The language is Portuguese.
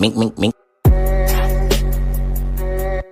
Mink, mink, mink.